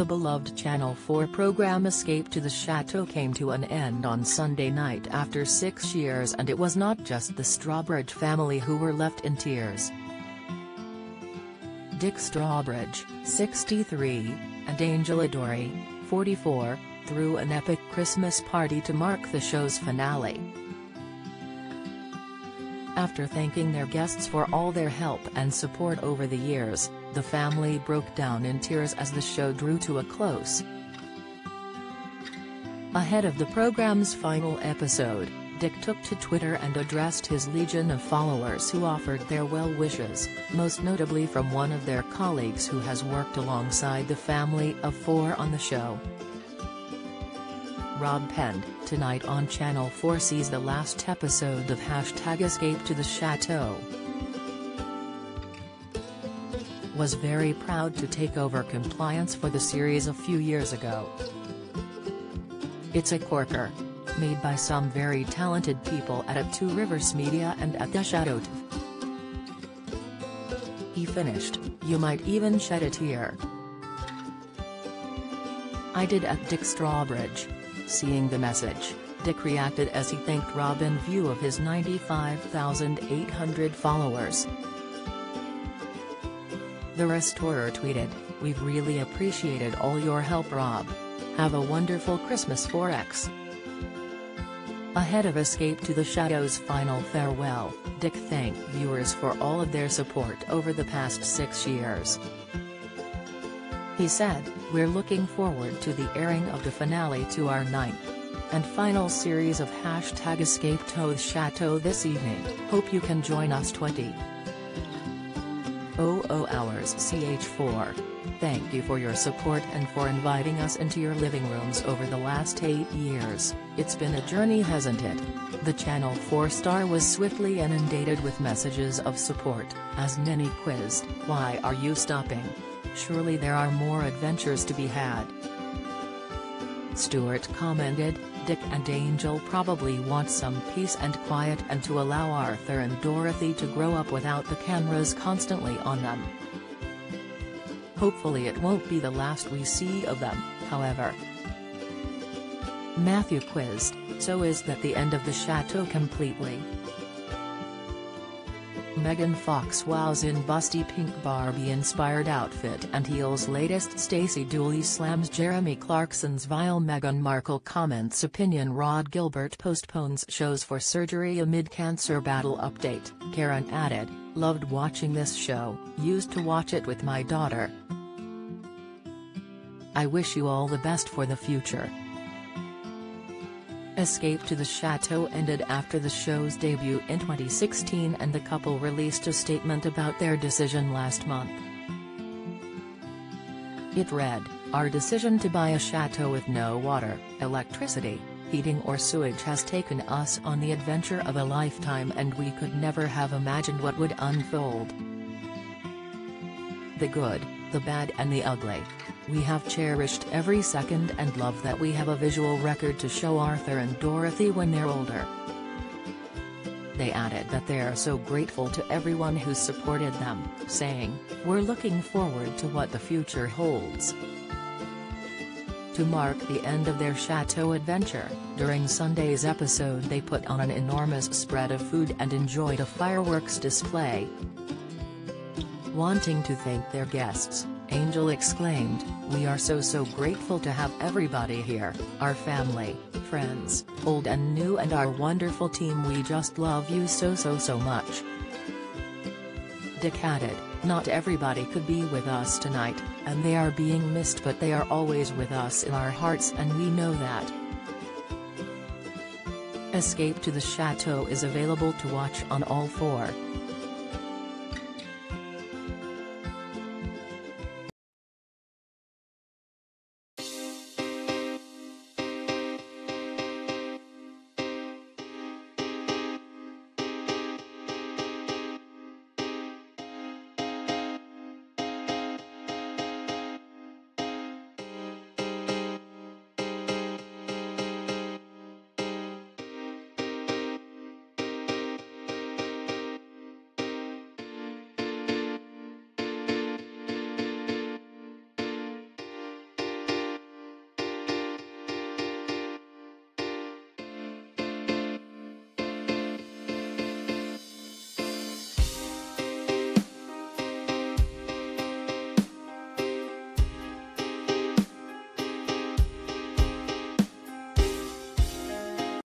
The beloved Channel 4 program Escape to the Chateau came to an end on Sunday night after six years and it was not just the Strawbridge family who were left in tears. Dick Strawbridge, 63, and Angel Adoree, 44, threw an epic Christmas party to mark the show's finale. After thanking their guests for all their help and support over the years, the family broke down in tears as the show drew to a close. Ahead of the program's final episode, Dick took to Twitter and addressed his legion of followers who offered their well wishes, most notably from one of their colleagues who has worked alongside the family of four on the show. Rob penned, tonight on Channel 4 sees the last episode of Hashtag Escape to the Chateau. Was very proud to take over compliance for the series a few years ago. It's a corker. Made by some very talented people at Two Rivers Media and at the Chateau. He finished, you might even shed a tear. I did at Dick Strawbridge. Seeing the message, Dick reacted as he thanked Rob in view of his 95,800 followers. The restorer tweeted, We've really appreciated all your help Rob. Have a wonderful Christmas 4x. Ahead of Escape to the Chateau's final farewell, Dick thanked viewers for all of their support over the past six years. He said, We're looking forward to the airing of the finale to our ninth and final series of Hashtag Escape to the Chateau this evening. Hope you can join us 20. 00 hours CH4. Thank you for your support and for inviting us into your living rooms over the last eight years, it's been a journey hasn't it? The Channel 4 star was swiftly inundated with messages of support, as many quizzed, why are you stopping? Surely there are more adventures to be had. Stewart commented, Dick and Angel probably want some peace and quiet and to allow Arthur and Dorothy to grow up without the cameras constantly on them. Hopefully it won't be the last we see of them, however. Matthew quizzed, so is that the end of the chateau completely? Megan Fox wows in busty pink Barbie-inspired outfit and heels latest Stacey Dooley slams Jeremy Clarkson's vile Meghan Markle comments opinion Rod Gilbert postpones shows for surgery amid cancer battle update, Karen added, loved watching this show, used to watch it with my daughter. I wish you all the best for the future. Escape to the Chateau ended after the show's debut in 2016 and the couple released a statement about their decision last month. It read, Our decision to buy a chateau with no water, electricity, heating or sewage has taken us on the adventure of a lifetime and we could never have imagined what would unfold. The good, the bad and the ugly. We have cherished every second and love that we have a visual record to show Arthur and Dorothy when they're older. They added that they are so grateful to everyone who supported them, saying, We're looking forward to what the future holds. To mark the end of their chateau adventure, during Sunday's episode they put on an enormous spread of food and enjoyed a fireworks display. Wanting to thank their guests, Angel exclaimed, We are so so grateful to have everybody here, our family, friends, old and new and our wonderful team we just love you so so so much. Dick added, Not everybody could be with us tonight, and they are being missed but they are always with us in our hearts and we know that. Escape to the Chateau is available to watch on all four